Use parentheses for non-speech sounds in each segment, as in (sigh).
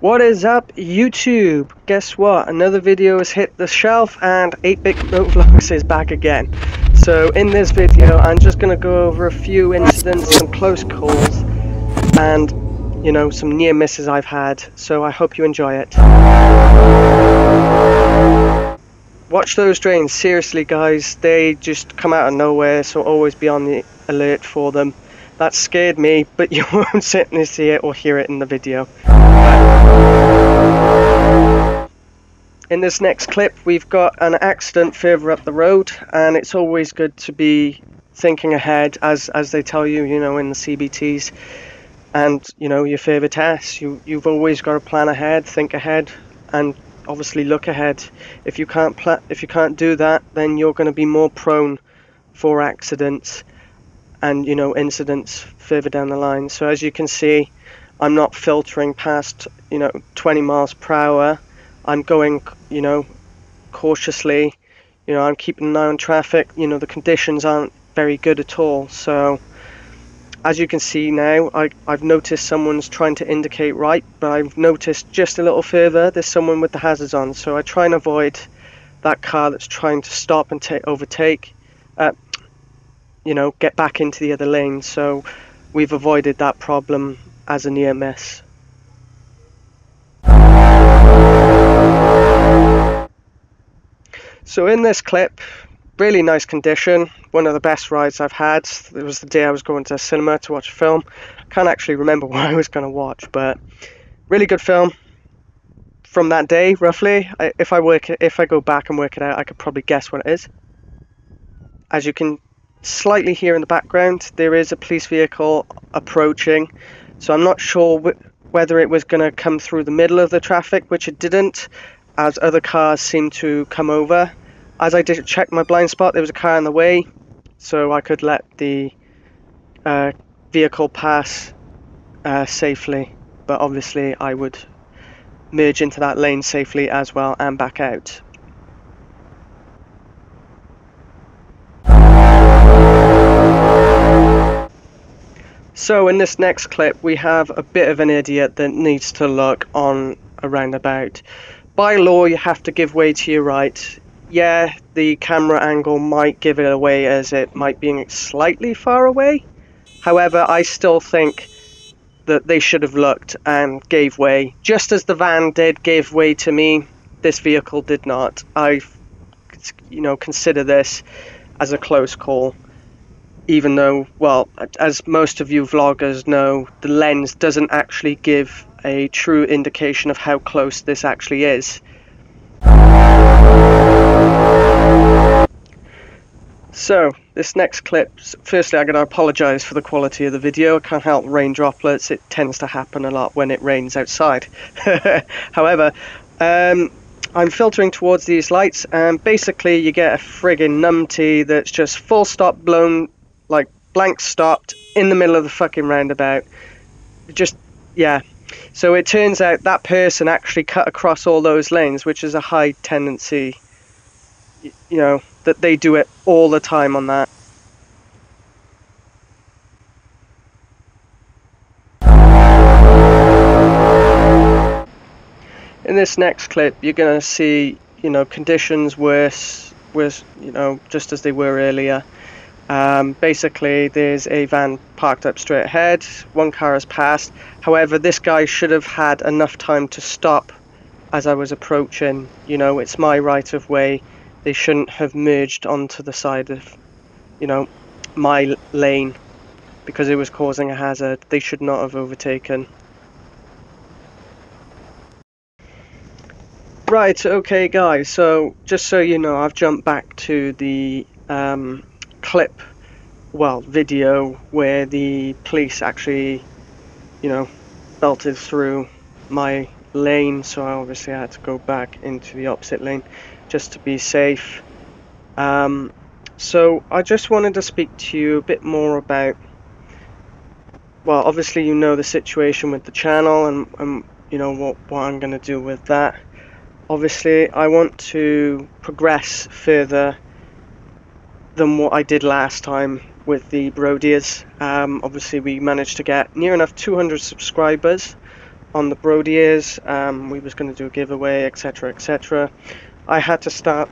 What is up YouTube? Guess what? Another video has hit the shelf and 8-Bit Vlogs is back again. So in this video I'm just going to go over a few incidents, some close calls and you know some near misses I've had. So I hope you enjoy it. Watch those drains, seriously guys, they just come out of nowhere so always be on the alert for them. That scared me, but (laughs) you won't certainly see it or hear it in the video. In this next clip, we've got an accident further up the road, and it's always good to be thinking ahead, as as they tell you, you know, in the CBTs, and you know your further tests. You you've always got to plan ahead, think ahead, and obviously look ahead. If you can't pla- if you can't do that, then you're going to be more prone for accidents and you know incidents further down the line. So as you can see, I'm not filtering past you know 20 miles per hour. I'm going you know cautiously. You know I'm keeping an eye on traffic. You know the conditions aren't very good at all. So as you can see now, I, I've noticed someone's trying to indicate right, but I've noticed just a little further there's someone with the hazards on. So I try and avoid that car that's trying to stop and take overtake. Uh, you know, get back into the other lane. So we've avoided that problem as a near So in this clip, really nice condition, one of the best rides I've had. It was the day I was going to cinema to watch a film. I can't actually remember (laughs) what I was going to watch, but really good film. From that day, roughly, if I work, if I go back and work it out, I could probably guess what it is. As you can slightly hear in the background, there is a police vehicle approaching. So I'm not sure wh whether it was going to come through the middle of the traffic, which it didn't, as other cars seemed to come over. As I did check my blind spot, there was a car in the way, so I could let the uh, vehicle pass uh, safely. But obviously, I would merge into that lane safely as well and back out. So in this next clip we have a bit of an idiot that needs to look on a roundabout. By law you have to give way to your right. Yeah, the camera angle might give it away as it might be slightly far away. However, I still think that they should have looked and gave way. Just as the van did give way to me, this vehicle did not. I, you know, consider this as a close call even though, well, as most of you vloggers know, the lens doesn't actually give a true indication of how close this actually is. So, this next clip, firstly I'm going to apologise for the quality of the video, I can't help rain droplets, it tends to happen a lot when it rains outside. (laughs) However, um, I'm filtering towards these lights and basically you get a friggin' numpty that's just full stop blown like blank stopped in the middle of the fucking roundabout. Just yeah. So it turns out that person actually cut across all those lanes, which is a high tendency. You know that they do it all the time on that. In this next clip, you're going to see, you know, conditions worse, worse, you know, just as they were earlier. Um, basically, there's a van parked up straight ahead, one car has passed. However, this guy should have had enough time to stop as I was approaching. You know, it's my right of way. They shouldn't have merged onto the side of, you know, my lane because it was causing a hazard. They should not have overtaken. Right, okay guys, so just so you know, I've jumped back to the um, clip, well, video where the police actually, you know, belted through my lane, so I obviously had to go back into the opposite lane just to be safe. Um, so I just wanted to speak to you a bit more about, well, obviously you know the situation with the channel and, and you know what, what I'm going to do with that. Obviously I want to progress further than what I did last time with the Brodias. Um, obviously, we managed to get near enough 200 subscribers on the Brodiers. Um, we was going to do a giveaway, etc., etc. I had to start.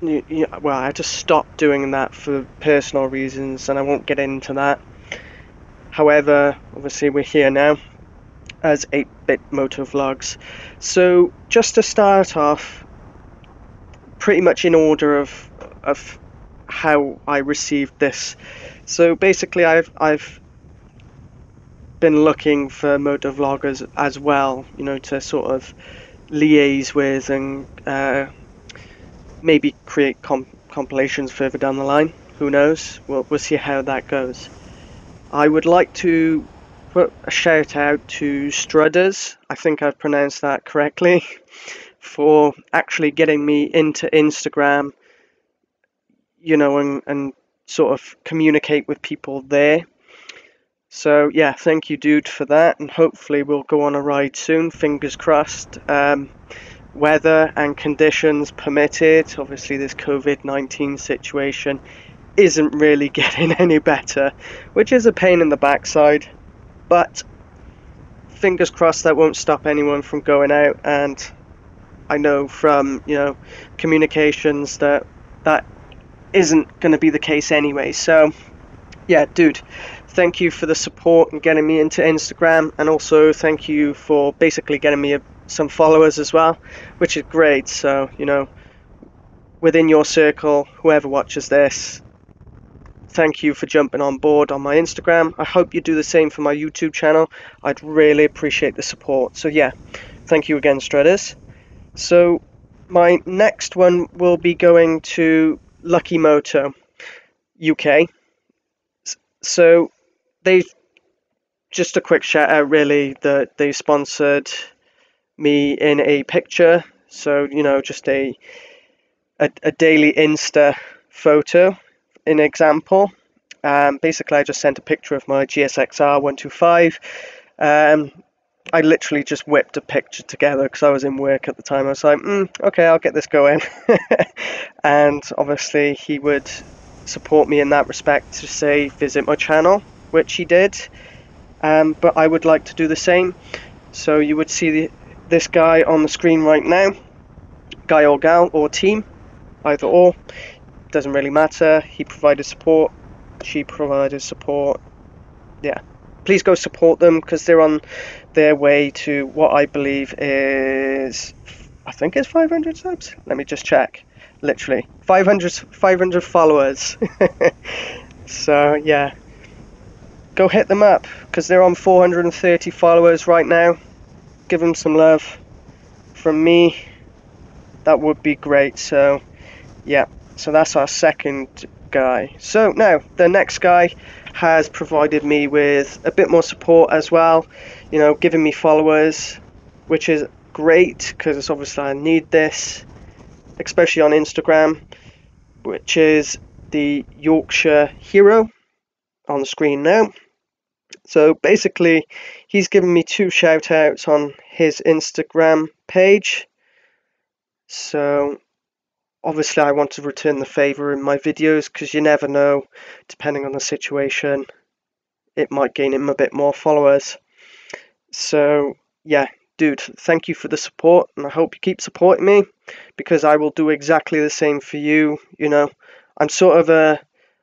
Well, I had to stop doing that for personal reasons, and I won't get into that. However, obviously we're here now as 8-bit motor vlogs. So just to start off, pretty much in order of of how I received this. So basically, I've I've been looking for motor vloggers as well, you know, to sort of liaise with and uh, maybe create comp compilations further down the line. Who knows? We'll, we'll see how that goes. I would like to put a shout out to Strudderz, I think I've pronounced that correctly, (laughs) for actually getting me into Instagram, you know, and, and sort of communicate with people there. So yeah, thank you, dude, for that, and hopefully we'll go on a ride soon. Fingers crossed. Um, weather and conditions permitted. Obviously, this COVID nineteen situation isn't really (laughs) getting any better, which is a pain in the backside. But fingers crossed that won't stop anyone from going out. And I know from you know communications that that isn't going to be the case anyway. So yeah, dude, thank you for the support and getting me into Instagram, and also thank you for basically getting me a, some followers as well, which is great. So, you know, within your circle, whoever watches this, thank you for jumping on board on my Instagram. I hope you do the same for my YouTube channel. I'd really appreciate the support. So, yeah, thank you again, Strudderz. So, my next one will be going to Lucky Moto UK so they just a quick shout out really that they sponsored me in a picture. So you know just a a, a daily insta photo in example. Um, basically i just sent a picture of my gsxr 125 um, i literally just whipped a picture together because i was in work at the time i was like mm, okay i'll get this going (laughs) and obviously he would support me in that respect to say visit my channel, which he did. Um, but I would like to do the same. So you would see the, this guy on the screen right now, guy or gal or team, either or, doesn't really matter. He provided support, she provided support. Yeah, please go support them because they're on their way to what I believe is, I think it's 500 subs. Let me just check. Literally 500 500 followers. (laughs) So yeah. Go hit them up because they're on 430 followers right now. Give them some love from me. That would be great. So yeah. So that's our second guy. So now the next guy has provided me with a bit more support as well you know giving me followers which is great because it's obviously I need this especially on Instagram, which is the Yorkshire Hero on the screen now. So basically, he's given me two shout outs on his Instagram page. So obviously, I want to return the favor in my videos because you never know, depending on the situation, it might gain him a bit more followers. So yeah, dude, thank you for the support, and I hope you keep supporting me because I will do exactly the same for you. You know, I'm sort of a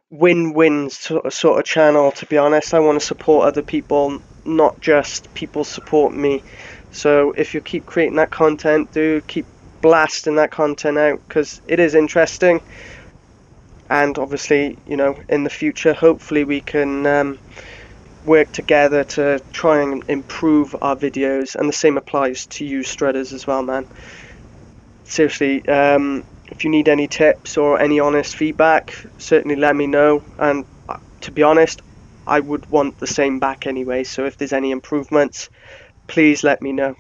win-win sort of, sort of channel. To be honest, I want to support other people, not just people support me. So if you keep creating that content, do keep blasting that content out because it is interesting. And obviously, you know, in the future, hopefully we can. Um, work together to try and improve our videos and the same applies to you strudderz as well man seriously um, if you need any tips or any honest feedback certainly let me know and uh, to be honest I would want the same back anyway so if there's any improvements please let me know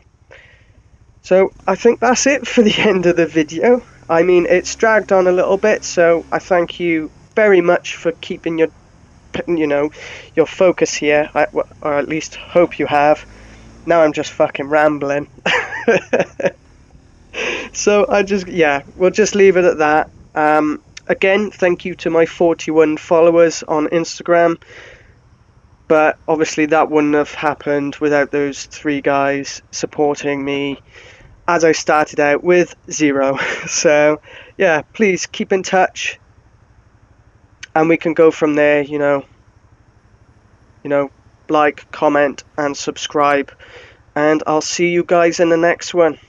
so I think that's it for the (laughs) end of the video I mean it's dragged on a little bit so I thank you very much for keeping your you know, your focus here, I, or at least hope you have. Now I'm just fucking rambling. (laughs) so I just, yeah, we'll just leave it at that. Um, again, thank you to my 41 followers on Instagram. but obviously that wouldn't have happened without those three guys supporting me as I started out with zero. (laughs) So yeah, please keep in touch and we can go from there, you know. You know, like, comment and subscribe and I'll see you guys in the next one.